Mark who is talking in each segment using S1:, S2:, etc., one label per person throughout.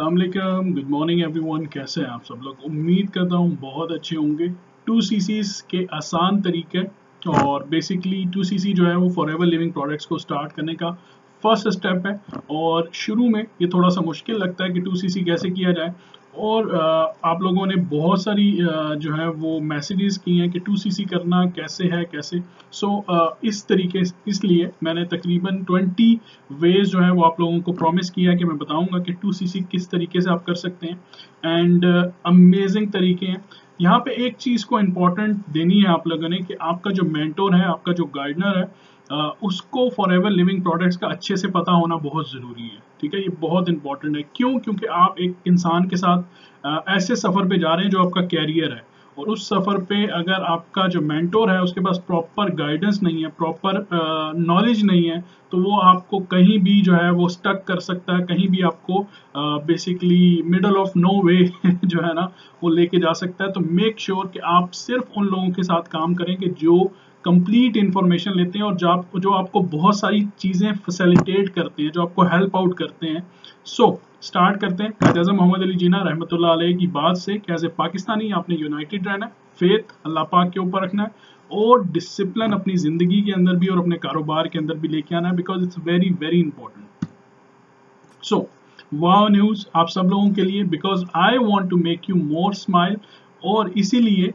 S1: अल्लाम good morning every one कैसे हैं आप सब लोग? उम्मीद करता हूँ बहुत अच्छे होंगे। टू सी के आसान तरीके और बेसिकली टू सी जो है वो फॉर एवर लिविंग प्रोडक्ट्स को स्टार्ट करने का फ़र्स्ट स्टेप है। और शुरू में ये थोड़ा सा मुश्किल लगता है कि टू सी कैसे किया जाए। और आप लोगों ने बहुत सारी जो है वो मैसेजेस की हैं कि टू सी करना कैसे है कैसे? सो so, इस तरीके इसलिए मैंने तकरीबन 20 वेज जो है वो आप लोगों को प्रॉमिस किया कि मैं बताऊँगा कि टू सी किस तरीके से आप कर सकते हैं। एंड अमेजिंग तरीके हैं। यहाँ पे एक चीज़ को इम्पोर्टेंट देनी है आप लोगों ने कि आपका जो मेंटोर है आपका जो गाइडनर है उसको फॉर एवर लिविंग प्रोडक्ट्स का अच्छे से पता होना बहुत ज़रूरी है, ठीक है? ये बहुत इंपॉर्टेंट है। क्यों? क्योंकि आप एक इंसान के साथ ऐसे सफ़र पे जा रहे हैं जो आपका कैरियर है। और उस सफ़र पे अगर आपका जो मेंटोर है, उसके पास प्रॉपर गाइडेंस नहीं है प्रॉपर नॉलेज नहीं है तो वो आपको कहीं भी जो है, वो स्टक कर सकता है, कहीं भी आपको बेसिकली मिडल ऑफ़ नो वे जो है ना, वो लेके जा सकता है। तो मेक श्योर sure कि आप सिर्फ़ उन लोगों के साथ काम करें कि जो कंप्लीट इंफॉर्मेशन लेते हैं और जो आप जो आपको बहुत सारी चीज़ें फैसिलिटेट करते हैं जो आपको हेल्प आउट करते हैं। सो so, स्टार्ट करते हैं। कायद मोहम्मद अली जीना रहमत की बात से कि एज ए पाकिस्तानी आपने यूनाइटेड रहना है। फेथ अल्लाह पाक के ऊपर रखना है। और डिसिप्लिन अपनी ज़िंदगी के अंदर भी और अपने कारोबार के अंदर भी लेके आना है because it's very very important so वाह न्यूज़ आप सब लोगों के लिए because I want to make you more smile और इसीलिए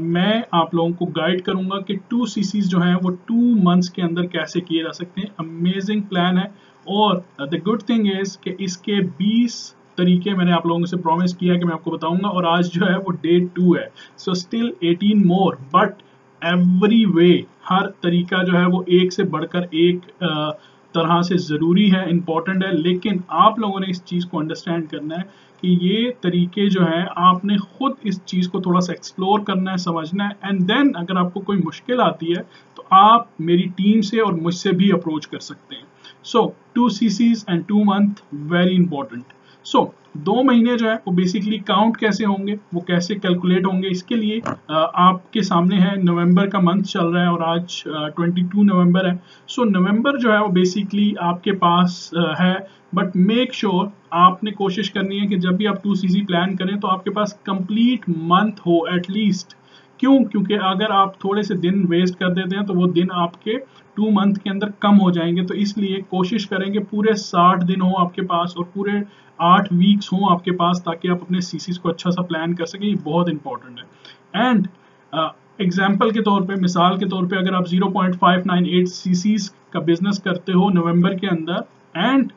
S1: मैं आप लोगों को गाइड करूँगा कि टू सीसीज जो हैं वो टू मंथ्स के अंदर कैसे किए जा सकते हैं। अमेजिंग प्लान है। और द गुड थिंग इज़ कि इसके 20 तरीके मैंने आप लोगों से प्रॉमिस किया कि मैं आपको बताऊँगा और आज जो है वो डे टू है। So still 18 more but every way हर तरीका जो है वो एक से बढ़कर एक uh, तरह से ज़रूरी है इंपॉर्टेंट है, लेकिन आप लोगों ने इस चीज़ को अंडरस्टैंड करना है कि ये तरीके जो हैं, आपने खुद इस चीज़ को थोड़ा सा एक्सप्लोर करना है, समझना है एंड देन अगर आपको कोई मुश्किल आती है तो आप मेरी टीम से और मुझसे भी अप्रोच कर सकते हैं। So to see and two month very important so so, दो महीने जो है वो बेसिकली काउंट कैसे होंगे वो कैसे कैलकुलेट होंगे इसके लिए आपके सामने है नवंबर का मंथ चल रहा है और आज ट्वेंटी टू नवंबर है। सो so, नवंबर जो है वो बेसिकली आपके पास है बट मेक श्योर आपने कोशिश करनी है कि जब भी आप टू सी प्लान करें तो आपके पास कंप्लीट मंथ हो एटलीस्ट क्यों? क्योंकि अगर आप थोड़े से दिन वेस्ट कर देते हैं तो वो दिन आपके टू मंथ के अंदर कम हो जाएँगे। तो इसलिए कोशिश करेंगे पूरे साठ दिन हो आपके पास और पूरे आठ वीक्स हो आपके पास ताकि आप अपने सीसीज को अच्छा सा प्लान कर सकें। ये बहुत इंपॉर्टेंट है। एंड एग्ज़ाम्पल uh, के तौर पे मिसाल के तौर पे अगर आप 0.598 सीसीज का बिज़नेस करते हो नवंबर के अंदर एंड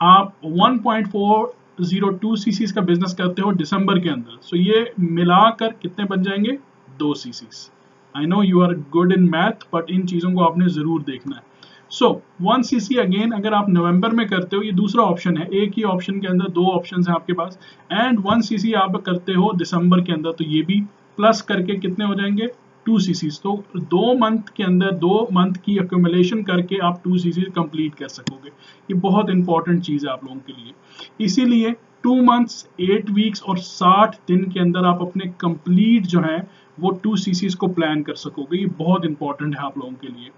S1: आप 1.402 सीसीज का बिज़नेस करते हो दिसंबर के अंदर सो so ये मिलाकर कितने बन जाएँगे? दो CCs I know you are good in math but इन चीज़ों को आपने ज़रूर देखना है. सो वन सी सी अगेन अगर आप नवंबर में करते हो, ये दूसरा ऑप्शन है. एक ही ऑप्शन के अंदर दो ऑप्शन है आपके पास. एंड वन सी सी आप करते हो दिसंबर के अंदर तो ये भी प्लस करके कितने हो जाएँगे? टू सी तो दो मंथ के अंदर, दो मंथ की अक्यूमुलेशन करके आप टू सी कंप्लीट कर सकोगे. ये बहुत इंपॉर्टेंट चीज़ है आप लोगों के लिए. इसीलिए टू मंथ्स एट वीक्स और साठ दिन के अंदर आप अपने कंप्लीट जो है वो टू सी को प्लान कर सकोगे। ये बहुत इंपॉर्टेंट है आप लोगों के लिए।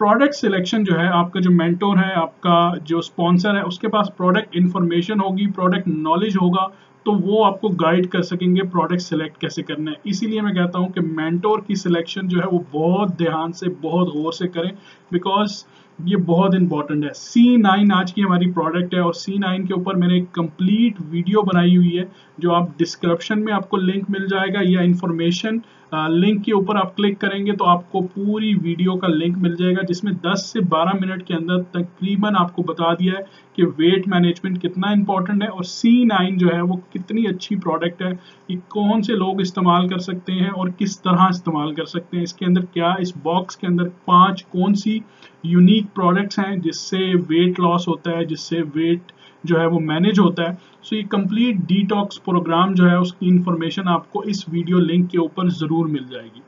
S1: प्रोडक्ट सिलेक्शन जो है, आपका जो मेंटोर है, आपका जो स्पॉन्सर है, उसके पास प्रोडक्ट इन्फॉर्मेशन होगी प्रोडक्ट नॉलेज होगा तो वो आपको गाइड कर सकेंगे प्रोडक्ट सिलेक्ट कैसे करना है। इसीलिए मैं कहता हूँ कि मेंटोर की सिलेक्शन जो है, वो बहुत ध्यान से, बहुत गौर से करें बिकॉज़ ये बहुत इंपॉर्टेंट है। सी नाइन आज की हमारी प्रोडक्ट है और सी नाइन के ऊपर मैंने एक कंप्लीट वीडियो बनाई हुई है, जो आप डिस्क्रिप्शन में आपको लिंक मिल जाएगा या इंफॉर्मेशन लिंक के ऊपर आप क्लिक करेंगे तो आपको पूरी वीडियो का लिंक मिल जाएगा, जिसमें 10 से 12 मिनट के अंदर तकरीबन आपको बता दिया है कि वेट मैनेजमेंट कितना इंपॉर्टेंट है और सी जो है वो कितनी अच्छी प्रोडक्ट है ये कौन से लोग इस्तेमाल कर सकते हैं और किस तरह इस्तेमाल कर सकते हैं, इसके अंदर क्या, इस बॉक्स के अंदर पाँच कौन सी यूनिक प्रोडक्ट्स हैं जिससे वेट लॉस होता है, जिससे वेट जो है वो मैनेज होता है। सो so ये कंप्लीट डिटॉक्स प्रोग्राम जो है, उसकी इंफॉर्मेशन आपको इस वीडियो लिंक के ऊपर ज़रूर मिल जाएगी।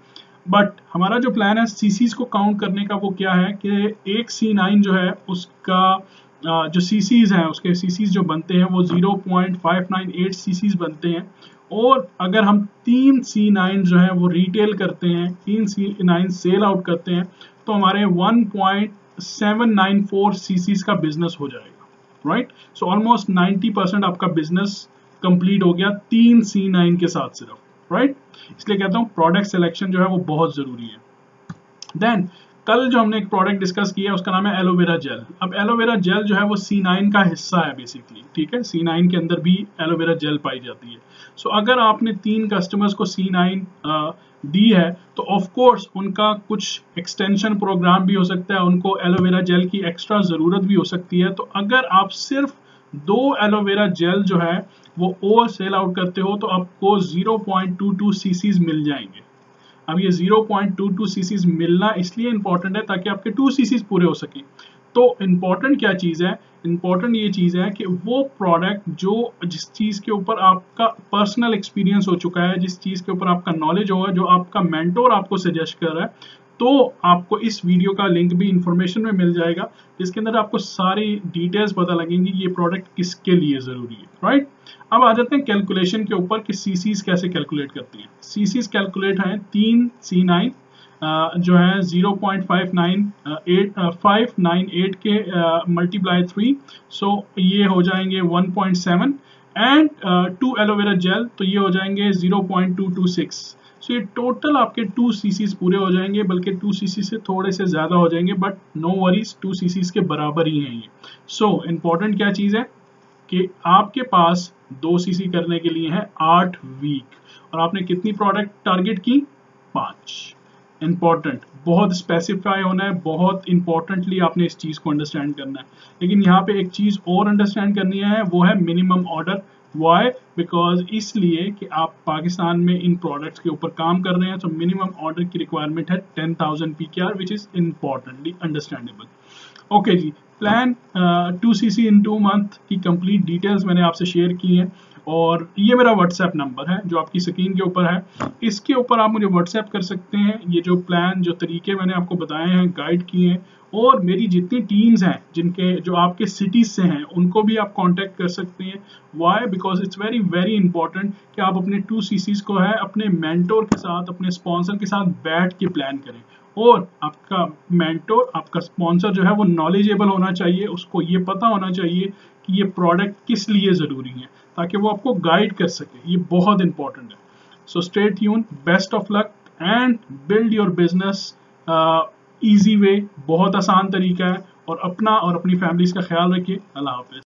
S1: बट हमारा जो प्लान है सीसीज को काउंट करने का वो क्या है कि एक सी नाइन जो है, उसका जो सीसीज हैं, उसके सीसीज जो बनते हैं, वो 0.598 सीसीज बनते हैं। और अगर हम तीन सी नाइन जो है वो रिटेल करते हैं, तीन सी नाइन सेल आउट करते हैं तो हमारे 1.794 सीसीस का बिज़नेस हो जाएगा राइट सो ऑलमोस्ट 90 परसेंट आपका बिज़नेस कंप्लीट हो गया तीन सी नाइन के साथ सिर्फ़ राइट right? इसलिए कहता हूँ प्रोडक्ट सिलेक्शन जो है वो बहुत ज़रूरी है देन कल जो हमने एक प्रोडक्ट डिस्कस किया उसका नाम है एलोवेरा जेल अब एलोवेरा जेल जो है वो सी नाइन का हिस्सा है बेसिकली ठीक है? सी नाइन के अंदर भी एलोवेरा जेल पाई जाती है. सो so, अगर आपने तीन कस्टमर्स को सी नाइन दी है तो ऑफ़ कोर्स उनका कुछ एक्सटेंशन प्रोग्राम भी हो सकता है उनको एलोवेरा जेल की एक्स्ट्रा ज़रूरत भी हो सकती है. तो अगर आप सिर्फ़ दो एलोवेरा जेल जो है वो ओवर सेल आउट करते हो तो आपको 0.22 सीसीज मिल जाएँगे. अब ये 0.22 सीसीज मिलना इसलिए इंपॉर्टेंट है ताकि आपके टू सीसीज पूरे हो सके। तो इंपॉर्टेंट क्या चीज़ है? इंपॉर्टेंट ये चीज़ है कि वो प्रोडक्ट जो जिस चीज़ के ऊपर आपका पर्सनल एक्सपीरियंस हो चुका है, जिस चीज़ के ऊपर आपका नॉलेज होगा, जो आपका मेंटोर आपको सजेस्ट कर रहा है तो आपको इस वीडियो का लिंक भी इंफॉर्मेशन में मिल जाएगा, जिसके अंदर आपको सारी डिटेल्स पता लगेंगी ये प्रोडक्ट किसके लिए ज़रूरी है राइट अब आ जाते हैं कैलकुलेशन के ऊपर कि सीसीज कैसे कैलकुलेट करती हैं। सीसीज कैलकुलेट हैं तीन सी नाइन जो है zero point five nine eight five nine eight के मल्टीप्लाई थ्री सो ये हो जाएँगे one point seven and two aloe vera gel तो ये हो जाएँगे zero point two two six so ये टोटल आपके टू सीसीज पूरे हो जाएँगे बल्कि टू सीसी से थोड़े से ज़्यादा हो जाएँगे but no worries two CCs के बराबर ही हैं ये। सो so, इंपॉर्टेंट क्या चीज़ है? कि आपके पास दो सीसी करने के लिए है आठ वीक और आपने कितनी प्रोडक्ट टारगेट की? पाँच। इंपॉर्टेंट बहुत स्पेसिफाई होना है बहुत इंपॉर्टेंटली आपने इस चीज़ को अंडरस्टैंड करना है। लेकिन यहाँ पे एक चीज़ और अंडरस्टैंड करनी है वो है मिनिमम ऑर्डर वाई बिकॉज़ इसलिए कि आप पाकिस्तान में इन प्रोडक्ट्स के ऊपर काम कर रहे हैं तो मिनिमम ऑर्डर की रिक्वायरमेंट है ten thousand P K R which is importantly understandable okay ji plan two C C in two month की कंप्लीट डिटेल्स मैंने आपसे शेयर की हैं और ये मेरा व्हाट्सएप नंबर है जो आपकी स्क्रीन के ऊपर है। इसके ऊपर आप मुझे व्हाट्सएप कर सकते हैं। ये जो प्लान जो तरीके मैंने आपको बताए हैं गाइड किए हैं और मेरी जितनी टीम्स हैं, जिनके, जो आपके सिटीज़ से हैं, उनको भी आप कांटेक्ट कर सकते हैं। Why because it's very very important कि आप अपने टू सीसीज को है, अपने मेंटोर के साथ, अपने स्पॉन्सर के साथ बैठ के प्लान करें। और आपका मेंटोर आपका स्पॉन्सर जो है वो नॉलेजेबल होना चाहिए, उसको ये पता होना चाहिए कि ये प्रोडक्ट किस लिए ज़रूरी है, ताकि वो आपको गाइड कर सके। ये बहुत इंपॉर्टेंट है। So state you best of luck and build your business easy way बहुत आसान तरीका है, और अपना और अपनी फैमिलीज़ का ख्याल रखिए। अल्लाह हाफिज।